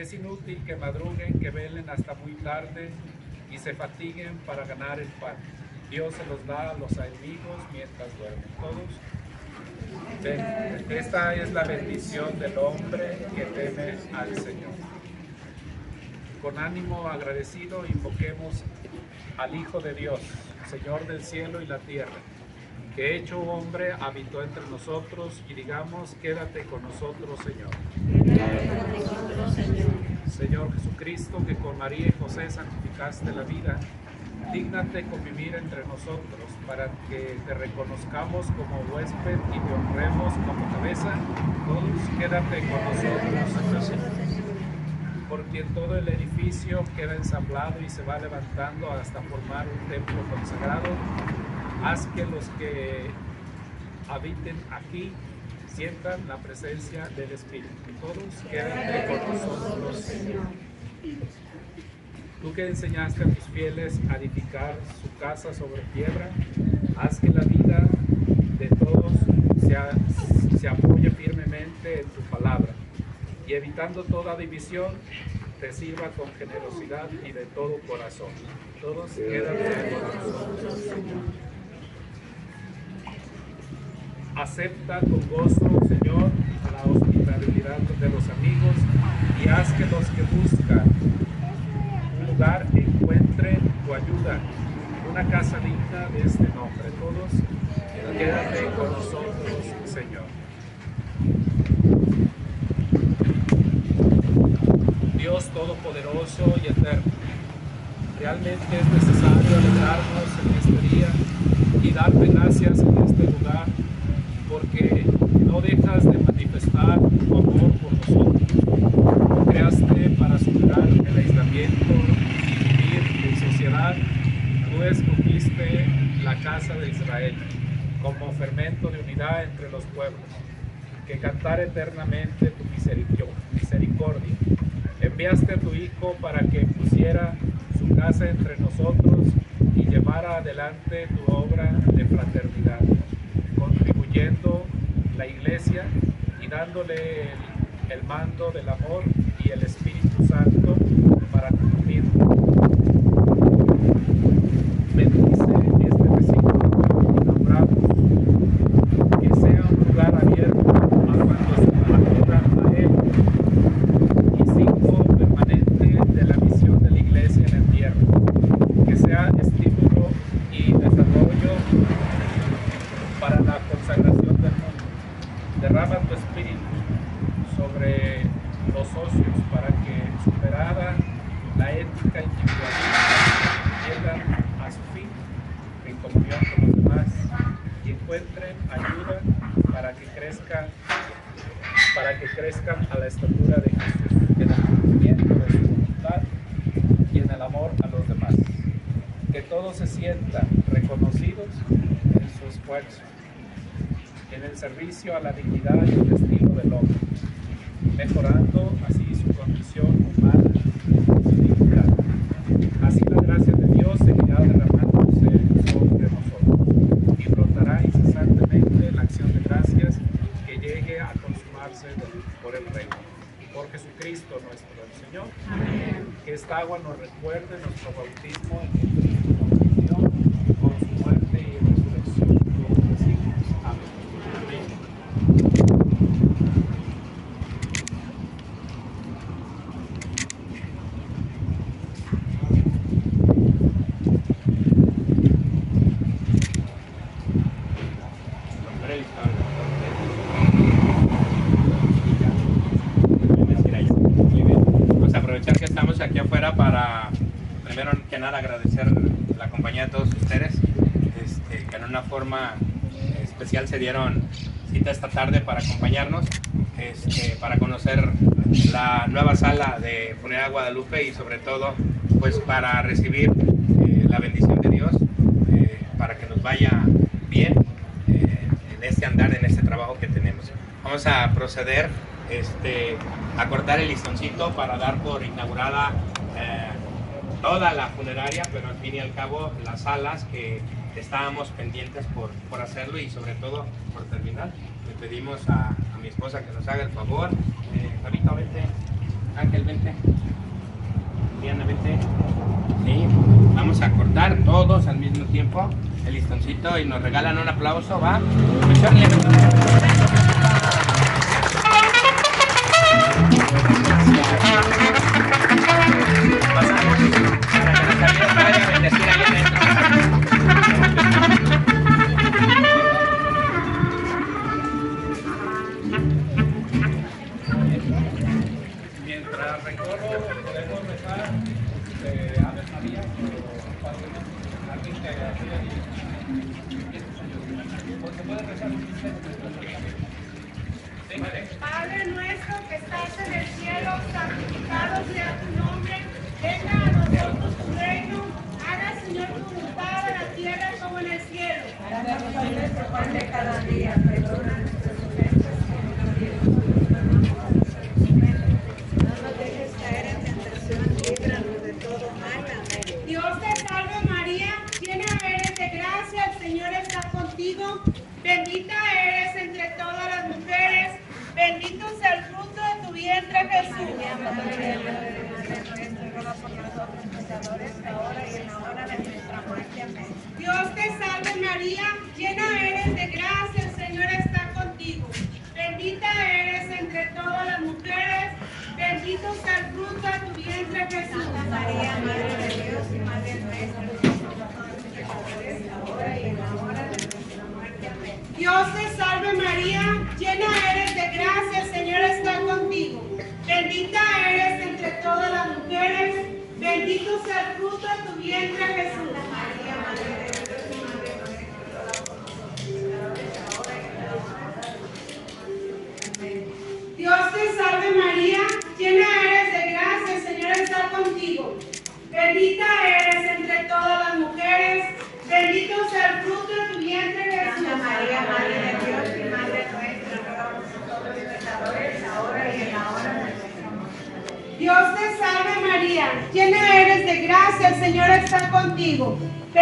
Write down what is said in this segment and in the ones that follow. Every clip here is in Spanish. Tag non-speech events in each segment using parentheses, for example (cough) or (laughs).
Es inútil que madruguen, que velen hasta muy tarde y se fatiguen para ganar el pan. Dios se los da a los enemigos mientras duermen. Todos. Esta es la bendición del hombre que teme al Señor. Con ánimo agradecido invoquemos al Hijo de Dios, Señor del cielo y la tierra, que hecho hombre habitó entre nosotros y digamos, quédate con nosotros, Señor. Señor Jesucristo, que con María y José santificaste la vida, dígnate convivir entre nosotros para que te reconozcamos como huésped y te honremos como cabeza. Todos quédate con nosotros, Señor. Porque todo el edificio queda ensamblado y se va levantando hasta formar un templo consagrado. Haz que los que habiten aquí sientan la presencia del Espíritu. Todos quédate con nosotros. Tú que enseñaste a tus fieles a edificar su casa sobre piedra, haz que la vida de todos se, apoye firmemente en tu palabra y evitando toda división, te sirva con generosidad y de todo corazón. Todos quédate con nosotros. Acepta con gozo, Señor, la hospitalidad de los amigos y haz que los que buscan un lugar encuentren tu ayuda, una casa digna de este nombre. Todos quédate con nosotros, Señor. Dios Todopoderoso y Eterno, realmente es necesario alegrarnos en este día y darte gracias en este lugar porque no dejas de manifestar tu amor por nosotros. Nos creaste para superar el aislamiento y vivir en sociedad. Tú escogiste la casa de Israel como fermento de unidad entre los pueblos, que cantar eternamente tu misericordia. Enviaste a tu Hijo para que pusiera su casa entre nosotros y llevara adelante tu obra de fraternidad contribuyendo la iglesia y dándole el, el, mando del amor y el Espíritu Santo para cumplir. Bendice este recinto, nombramos, que sea un lugar abierto a cuantos acudan a él y signo permanente de la misión de la iglesia en la tierra, que sea estímulo y desarrollo para la consagración del mundo. Derrama tu espíritu sobre los socios para que, superada la ética individualista, lleguen a su fin en comunión con los demás y encuentren ayuda para que crezcan, para que crezcan a la estatura de Jesús, en el cumplimiento de su voluntad y en el amor a los demás. Que todos se sientan reconocidos en su esfuerzo en el servicio a la dignidad y el destino del hombre, mejorando así su condición humana y dignidad. Así la gracia de Dios seguirá derramándose sobre nosotros y brotará incesantemente la acción de gracias que llegue a consumarse por el reino. Por Jesucristo nuestro Señor, Amén. que esta agua nos recuerde nuestro bautismo en Cristo condición, con su muerte y resurrección por los siglos. Amén. Vamos a aprovechar que estamos aquí afuera para, primero que nada, agradecer la compañía de todos ustedes, este, que en una forma especial se dieron cita esta tarde para acompañarnos, este, para conocer la nueva sala de Funeraria Guadalupe y sobre todo, pues para recibir eh, la bendición de Dios, eh, para que nos vaya bien eh, en este andar, en este trabajo que tenemos. Vamos a proceder este, a cortar el listoncito para dar por inaugurada eh, toda la funeraria, pero al fin y al cabo las salas que estábamos pendientes por, por hacerlo y sobre todo por terminar. Le pedimos a, a mi esposa que nos haga el favor. Eh, Fabito, vente. Ángel, vente. Diana, vente. Sí, vamos a cortar todos al mismo tiempo el listoncito y nos regalan un aplauso, ¿va? Mientras recorro, podemos rezar eh, Ave María o Padre Nuestro. Alguien que haya ¿O se puede rezar un. Padre nuestro que estás en el cielo, santificado sea tu nombre. Venga a nosotros tu reino. Haga, Señor, tu voluntad en la tierra como en el cielo. Dios te salve María, llena eres de gracia, el Señor está contigo. Bendita eres entre todas las mujeres. Bendito sea el fruto de tu vientre Jesús muerte. Amén. Dios te salve María, llena eres de gracia, el Señor está contigo. Bendita eres entre todas las mujeres, bendito sea el fruto de tu vientre Jesús. María, Madre de Dios y Madre nuestra, ruega por nosotros pecadores, ahora y en la hora de nuestra muerte. Amén. Dios te salve María, llena eres de gracia, el Señor está contigo. Bendita eres entre todas las mujeres, bendito sea el fruto de tu vientre Jesús. María, Madre de Dios y Madre nuestra, ruega por nosotros pecadores, ahora y en la hora de nuestra muerte. Amén. Dios te salve María, llena eres de gracia, el Señor está contigo. Bendita eres entre todas las mujeres, bendito sea el fruto de tu vientre Jesús. Santa María, Madre de Dios y Madre nuestra, ruega por nosotros pecadores, ahora y en la hora de nuestra muerte. Dios te salve María, llena eres de gracia, el Señor está contigo.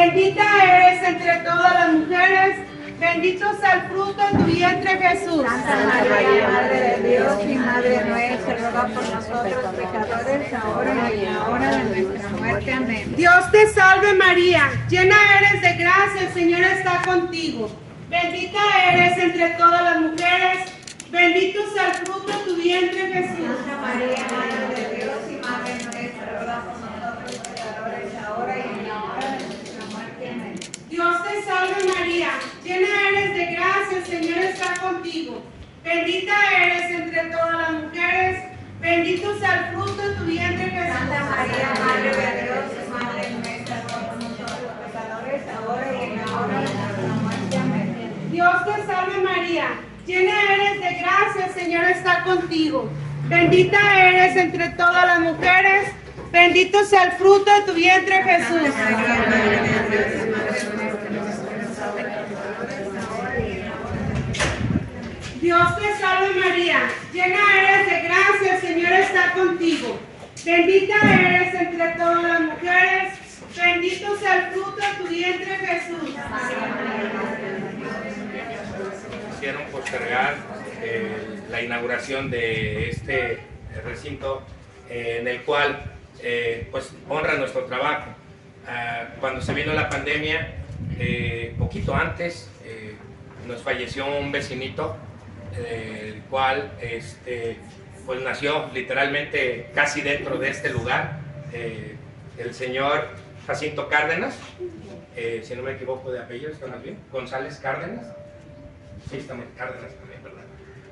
Bendita eres entre todas las mujeres, bendito sea el fruto de tu vientre Jesús. Santa María, Madre de Dios y Madre nuestra, ruega por nosotros pecadores, ahora y en la hora de nuestra muerte. Amén. Dios te salve María, llena eres de gracia, el Señor está contigo. Bendita eres entre todas las mujeres, bendito sea el fruto de tu vientre Jesús. Santa María, Madre de Dios y Madre nuestra, ruega por nosotros pecadores, ahora y en la hora de nuestra muerte. Amén. Dios te salve María, llena eres de gracia, el Señor está contigo. Bendita eres entre todas las mujeres, bendito sea el fruto de tu vientre Jesús. Santa María, Madre de Dios Madre nuestra, por nosotros pecadores, ahora y en la hora de nuestra muerte. Amén. Dios te salve María, llena eres de gracia, el Señor está contigo. Bendita eres entre todas las mujeres, bendito sea el fruto de tu vientre Jesús. Santa María, Madre de Dios y Madre nuestra, ruega por nosotros pecadores, ahora y en la hora de nuestra muerte. Dios te salve María, llena eres de gracia, el Señor está contigo. Bendita eres entre todas las mujeres, bendito sea el fruto de tu vientre Jesús. Quisieron postergar eh, la inauguración de este recinto eh, en el cual eh, pues honra nuestro trabajo. Ah, cuando se vino la pandemia, eh, poquito antes, nos falleció un vecinito, el cual este, pues nació literalmente casi dentro de este lugar, eh, el señor Jacinto Cárdenas, eh, si no me equivoco de apellido, ¿está bien? González Cárdenas. Sí, está bien, Cárdenas también, ¿verdad?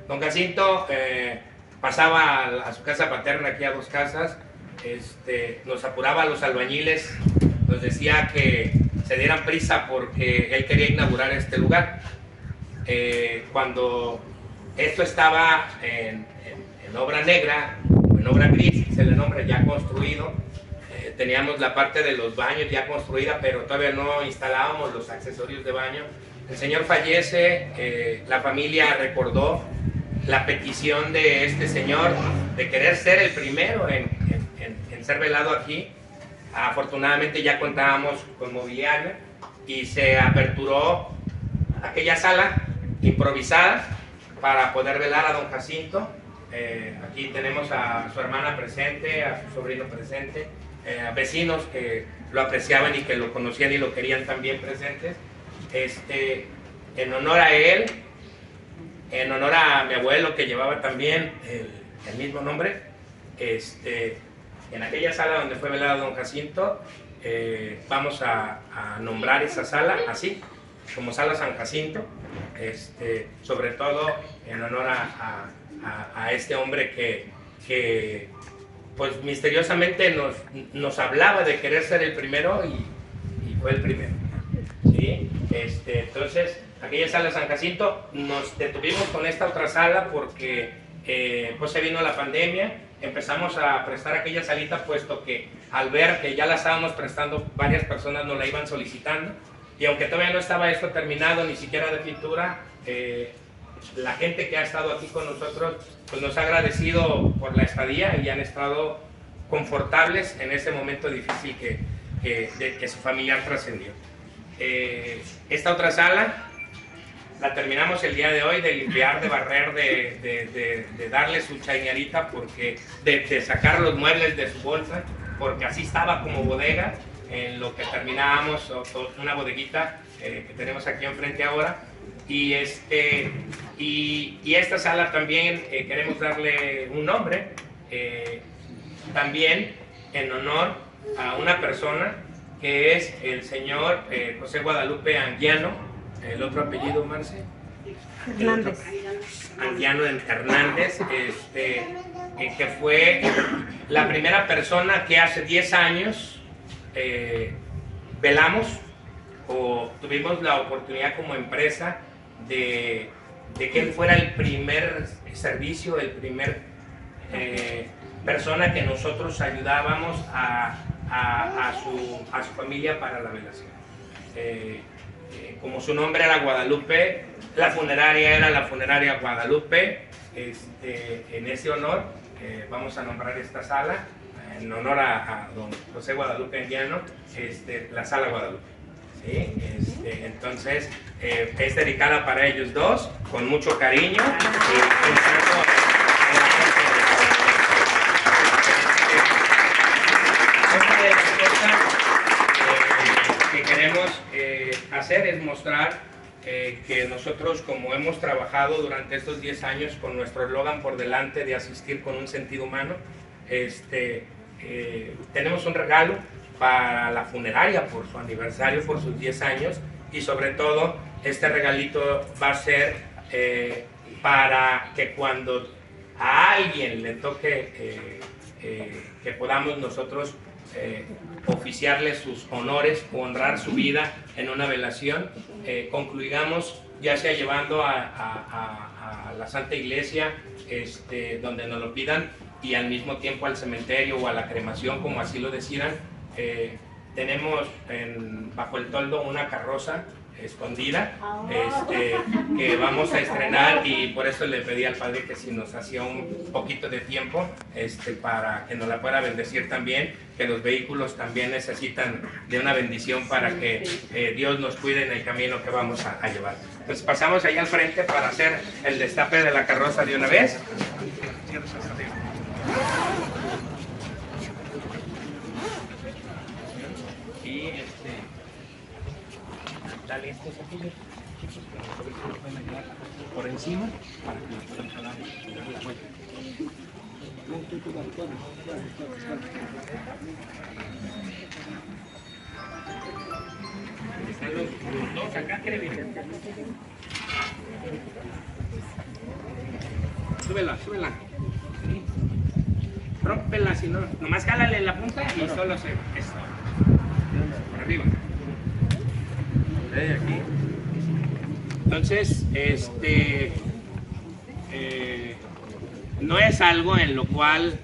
Don Jacinto eh, pasaba a, su casa paterna aquí a dos casas, este, nos apuraba a los albañiles, nos decía que se dieran prisa porque él quería inaugurar este lugar. Cuando esto estaba en, en- en obra negra, en obra gris, se le nombra ya construido, eh, teníamos la parte de los baños ya construida, pero todavía no instalábamos los accesorios de baño. El señor fallece, eh, la familia recordó la petición de este señor de querer ser el primero en- en- en ser velado aquí. Afortunadamente ya contábamos con mobiliario y se aperturó aquella sala improvisada para poder velar a don Jacinto. Eh, aquí tenemos a su hermana presente, a su sobrino presente, eh, a vecinos que lo apreciaban y que lo conocían y lo querían también presentes. Este, en honor a él, en honor a mi abuelo que llevaba también el, mismo nombre, este, en aquella sala donde fue velado don Jacinto, eh, vamos a, a nombrar esa sala así, como Sala San Jacinto, este, sobre todo en honor a, a- a- este hombre que, que, pues misteriosamente nos, nos hablaba de querer ser el primero y, y fue el primero. ¿sí? Este, entonces, aquella sala San Jacinto, nos detuvimos con esta otra sala porque eh, pues se vino la pandemia, empezamos a prestar aquella salita puesto que al ver que ya la estábamos prestando, varias personas nos la iban solicitando y aunque todavía no estaba esto terminado, ni siquiera de pintura, eh, la gente que ha estado aquí con nosotros pues nos ha agradecido por la estadía y han estado confortables en ese momento difícil que, su familiar trascendió. Eh, esta otra sala la terminamos el día de hoy de limpiar, de barrer, de, darle su chañarita, porque, de sacar los muebles de su bolsa, porque así estaba como bodega, en lo que terminábamos, una bodeguita eh, que tenemos aquí enfrente ahora. Y, este, y, y esta sala también eh, queremos darle un nombre, eh, también en honor a una persona que es el señor eh, José Guadalupe Anguiano, el otro apellido, Marce. Otro- Anguiano Hernández, este, que fue la primera persona que hace 10 años eh, velamos o tuvimos la oportunidad como empresa de, que él fuera el primer servicio, el primer eh, persona que nosotros ayudábamos a, su, a su familia para la velación. Eh, como su nombre era Guadalupe, la funeraria era la funeraria Guadalupe. Este, en ese honor vamos a nombrar esta sala, en honor a, a don José Guadalupe Anguiano, este, la sala Guadalupe. ¿sí? Este, entonces, eh, es dedicada para ellos dos, con mucho cariño. eh, que queremos eh, hacer es mostrar eh, que nosotros, como hemos trabajado durante estos 10 años con nuestro eslogan por delante de asistir con un sentido humano, este, eh, tenemos un regalo para la funeraria por su aniversario, por sus 10 años, y sobre todo este regalito va a ser eh, para que cuando a alguien le toque eh, eh, que podamos nosotros eh, oficiarle sus honores o honrar su vida en una velación, eh, concluigamos ya sea llevando a, a- a- a la Santa Iglesia este, donde nos lo pidan y al mismo tiempo al cementerio o a la cremación como así lo decidan. Eh, tenemos en- bajo el toldo una carroza escondida este, que vamos a estrenar y por eso le pedí al padre que si nos hacía un poquito de tiempo este, para que nos la pueda bendecir también, que los vehículos también necesitan de una bendición para que eh, Dios nos cuide en el camino que vamos a, a llevar. Entonces pasamos allá al frente para hacer el destape de la carroza de una vez. Y este, dale estos aquí, chicos, por encima para que dos acá, Kevin. Súbela, súbela. Rómpela, si no, nomás jálale la punta y solo se. Eso. Por arriba. Aquí. Entonces, este. eh, no es algo en lo cual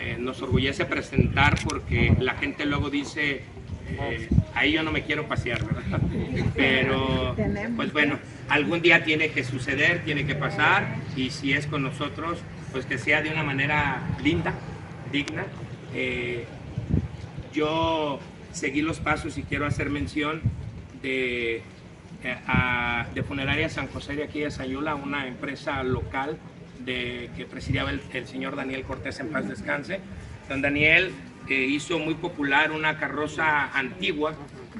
eh, nos orgullece presentar porque la gente luego dice, eh, ahí yo no me quiero pasear, ¿verdad? (laughs) Pero, pues bueno, algún día tiene que suceder, tiene que pasar y si es con nosotros, pues que sea de una manera linda, digna. Eh, yo seguí los pasos y quiero hacer mención de, eh, a- de Funeraria San José de aquí de Sayula, una empresa local de, que presidiaba el, señor Daniel Cortés en paz descanse. Don Daniel eh, hizo muy popular una carroza antigua,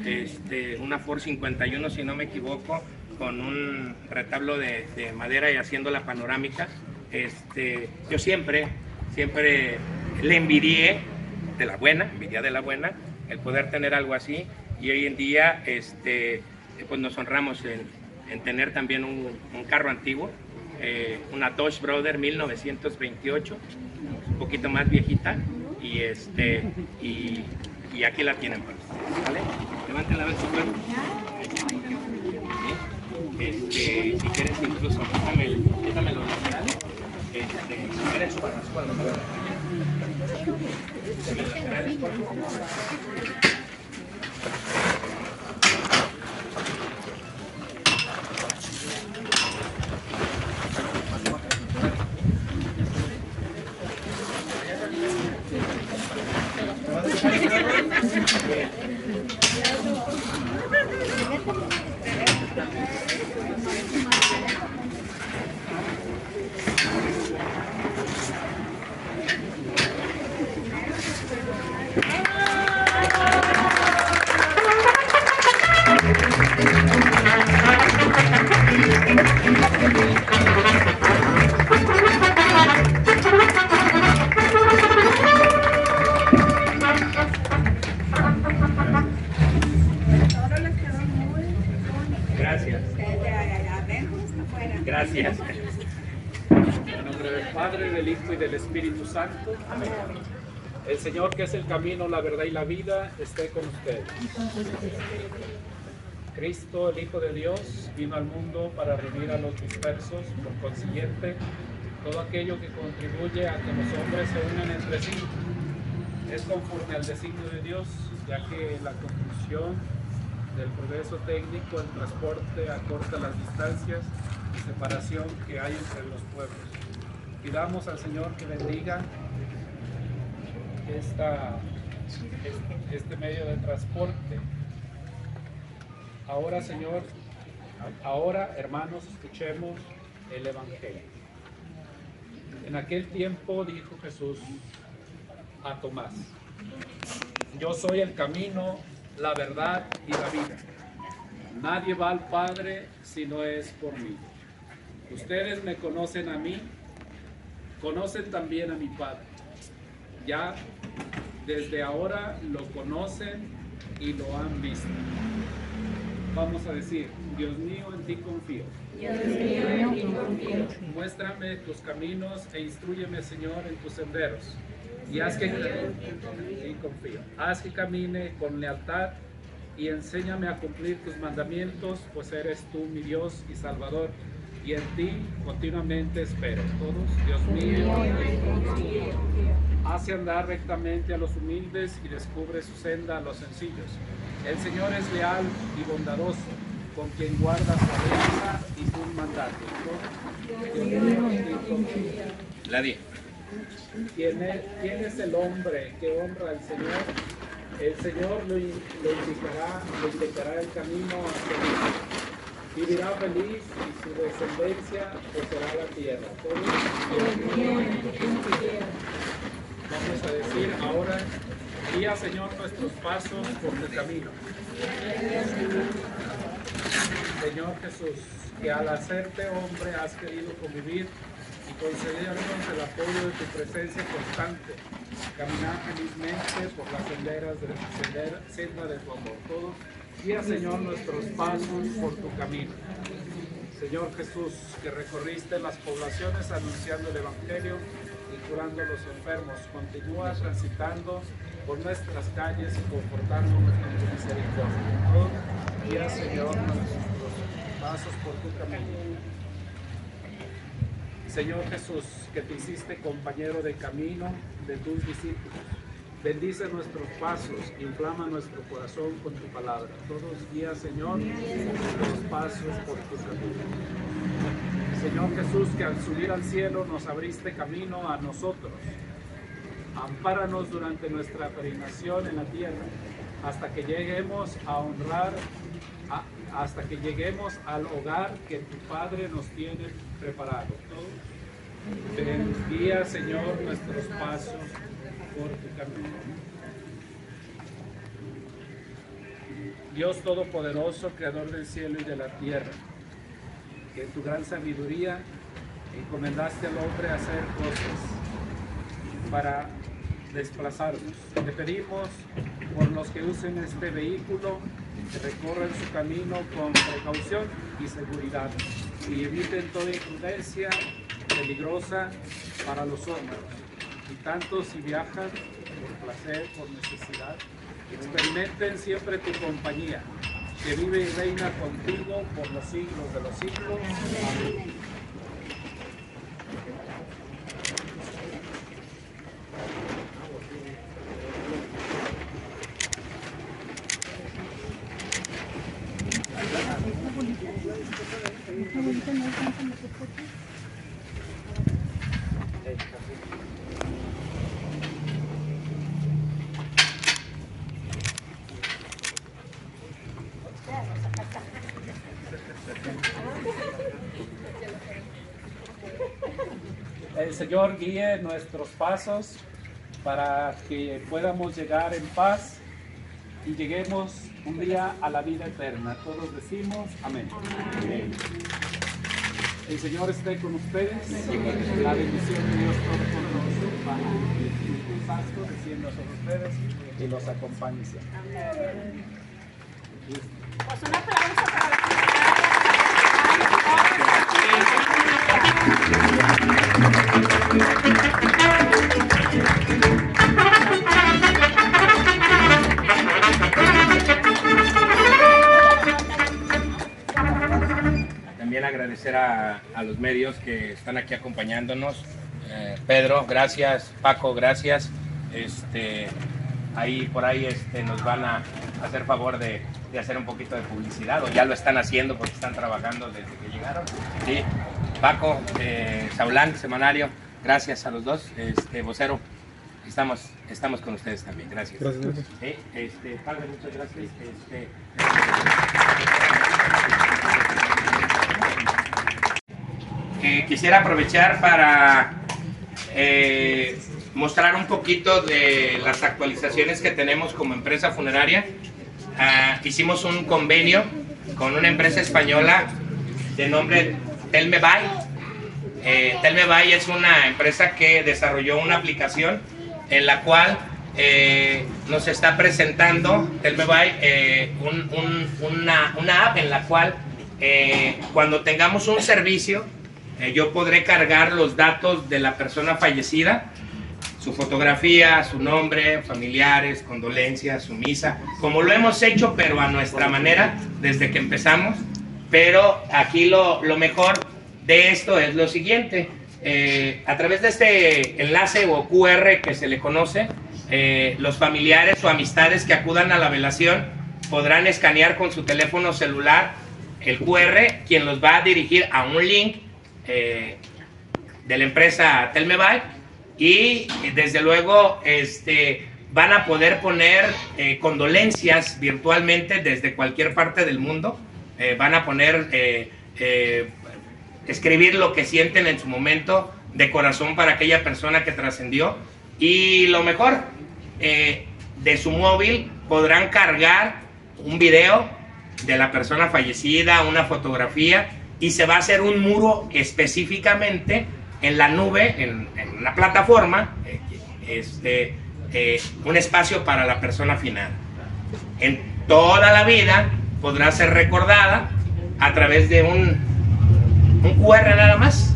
este, una Ford 51 si no me equivoco, con un retablo de, de madera y haciendo la panorámica. Este, yo siempre, siempre le envidié de la buena, envidia de la buena, el poder tener algo así y hoy en día este, pues nos honramos en, en tener también un, un carro antiguo, eh, una Dodge Brother 1928, un poquito más viejita y este y, y aquí la tienen pues, ¿vale? Levanten la vez cuerpo. Este, si quieres incluso quítame, quítame los laterales. Este, si quieres súbanos, súbanos, Merci. Amén. El Señor, que es el camino, la verdad y la vida, esté con ustedes. Cristo, el Hijo de Dios, vino al mundo para reunir a los dispersos. Por consiguiente, todo aquello que contribuye a que los hombres se unan entre sí es conforme al designio de Dios, ya que la conclusión del progreso técnico, el transporte acorta las distancias y separación que hay entre los pueblos. Pidamos al Señor que bendiga esta, este, este medio de transporte. Ahora, Señor, ahora, hermanos, escuchemos el Evangelio. En aquel tiempo dijo Jesús a Tomás, yo soy el camino, la verdad y la vida. Nadie va al Padre si no es por mí. Ustedes me conocen a mí, conocen también a mi Padre. Ya desde ahora lo conocen y lo han visto. Vamos a decir, Dios mío, en ti confío. Muéstrame tus caminos e instruyeme, Señor, en tus senderos. Y haz que, y confío. Haz que camine con lealtad y enséñame a cumplir tus mandamientos, pues eres tú mi Dios y Salvador. Y en ti continuamente espero. Todos, Dios mío, hace andar rectamente a los humildes y descubre su senda a los sencillos. El Señor es leal y bondadoso, con quien guarda su alianza y sus mandatos. La di. ¿Quién es, quién es el hombre que honra al Señor? El Señor lo, in- lo indicará, le indicará el camino hacia. Vivirá feliz y su descendencia poseerá la tierra. Vamos a decir ahora, guía Señor nuestros pasos por tu camino. Señor Jesús, que al hacerte hombre has querido convivir y concedernos el apoyo de tu presencia constante, caminar felizmente por las senderas de senda de tu amor. Todos, guía Señor nuestros pasos por tu camino. Señor Jesús, que recorriste las poblaciones anunciando el Evangelio y curando a los enfermos, continúa transitando por nuestras calles y confortándonos con tu misericordia. Guía Señor nuestros pasos por tu camino. Señor Jesús, que te hiciste compañero de camino de tus discípulos. Bendice nuestros pasos, inflama nuestro corazón con tu palabra. Todos guía, Señor, nuestros pasos por tu camino. Señor Jesús, que al subir al cielo nos abriste camino a nosotros. Ampáranos durante nuestra peregrinación en la tierra, hasta que lleguemos a honrar, hasta que lleguemos al hogar que tu Padre nos tiene preparado. Bendiga, Señor, nuestros pasos por tu camino. Dios Todopoderoso, Creador del cielo y de la tierra, que en tu gran sabiduría encomendaste al hombre a hacer cosas para desplazarnos. Te pedimos por los que usen este vehículo que recorran su camino con precaución y seguridad y eviten toda imprudencia peligrosa para los hombres. Y tanto si viajan por placer, por necesidad, experimenten siempre tu compañía, que vive y reina contigo por los siglos de los siglos. Amén. El Señor guíe nuestros pasos para que podamos llegar en paz y lleguemos un día a la vida eterna. Todos decimos amén. El Señor esté con ustedes. La bendición de Dios Todopoderoso, Espíritu Santo, descienda sobre ustedes y los acompañe siempre. Pues También agradecer a, a los medios que están aquí acompañándonos. Eh, Pedro, gracias. Paco, gracias. Este, ahí por ahí este, nos van a hacer favor de, de hacer un poquito de publicidad, o ya lo están haciendo porque están trabajando desde que llegaron. Sí. Paco, eh, Saulán, Semanario, gracias a los dos. Este, vocero, estamos, estamos con ustedes también. Gracias. Sí, este, padre, muchas gracias. Este, Eh, quisiera aprovechar para eh, mostrar un poquito de las actualizaciones que tenemos como empresa funeraria. Ah, hicimos un convenio con una empresa española de nombre Telme Bay. Eh, Telme Bay es una empresa que desarrolló una aplicación en la cual eh, nos está presentando Telme Bay eh, un- un- una, una app en la cual eh, cuando tengamos un servicio eh, yo podré cargar los datos de la persona fallecida, su fotografía, su nombre, familiares, condolencias, su misa, como lo hemos hecho, pero a nuestra manera desde que empezamos. Pero aquí lo, lo mejor de esto es lo siguiente. eh, a través de este enlace o QR que se le conoce, eh, los familiares o amistades que acudan a la velación podrán escanear con su teléfono celular el QR, quien los va a dirigir a un link eh, de la empresa Telmebay y desde luego este, van a poder poner condolencias virtualmente desde cualquier parte del mundo. Van a poner, escribir lo que sienten en su momento de corazón para aquella persona que trascendió. Y lo mejor, eh, de su móvil podrán cargar un video de la persona fallecida, una fotografía, y se va a hacer un muro específicamente en la nube, en, en una plataforma, este, eh, un espacio para la persona final. En toda la vida podrá ser recordada a través de un, un QR nada más,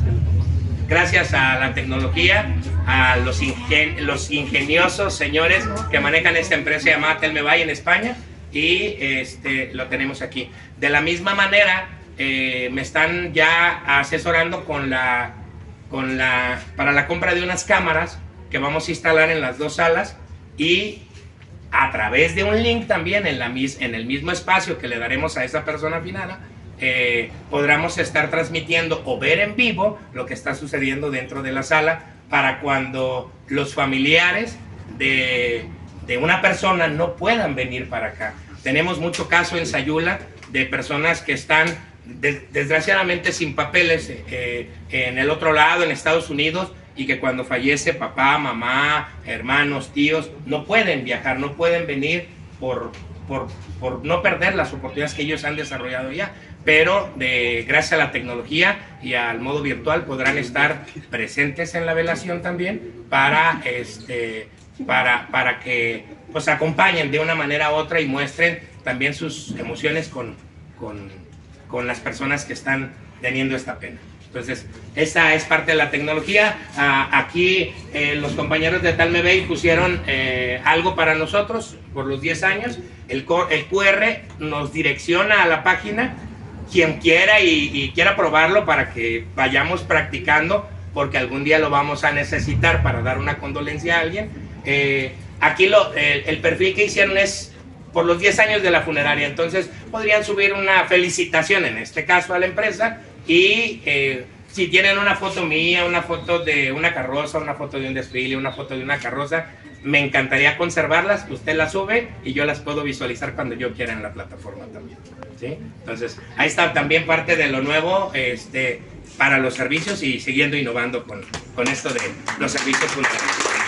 gracias a la tecnología, a los, ingen- los ingeniosos señores que manejan esta empresa llamada Telmebay en España y este, lo tenemos aquí. De la misma manera, eh, me están ya asesorando con la, con la, para la compra de unas cámaras que vamos a instalar en las dos salas y a través de un link también en, la, mis- en el mismo espacio que le daremos a esa persona finada, eh, estar transmitiendo o ver en vivo lo que está sucediendo dentro de la sala para cuando los familiares de, de una persona no puedan venir para acá. Tenemos mucho caso en Sayula de personas que están des- desgraciadamente sin papeles eh, en el otro lado, en Estados Unidos, y que cuando fallece papá, mamá, hermanos, tíos, no pueden viajar, no pueden venir por, por, por no perder las oportunidades que ellos han desarrollado ya. Pero de, gracias a la tecnología y al modo virtual podrán estar presentes en la velación también para, este, para, para que pues, acompañen de una manera u otra y muestren también sus emociones con, con, con las personas que están teniendo esta pena. Entonces, esa es parte de la tecnología. Ah, aquí eh, los compañeros de Talme Bay pusieron eh, algo para nosotros por los 10 años. El, el QR nos direcciona a la página. Quien quiera y, quiera probarlo para que vayamos practicando, porque algún día lo vamos a necesitar para dar una condolencia a alguien. Eh, aquí el perfil que hicieron es por los 10 años de la funeraria. Entonces podrían subir una felicitación, en este caso a la empresa, y eh, si tienen una foto mía, una foto de una carroza, una foto de un desfile, una foto de una carroza, me encantaría conservarlas, usted las sube y yo las puedo visualizar cuando yo quiera en la plataforma también. ¿sí? Entonces, ahí está también parte de lo nuevo este, para los servicios y siguiendo innovando con, con esto de los servicios. Gracias.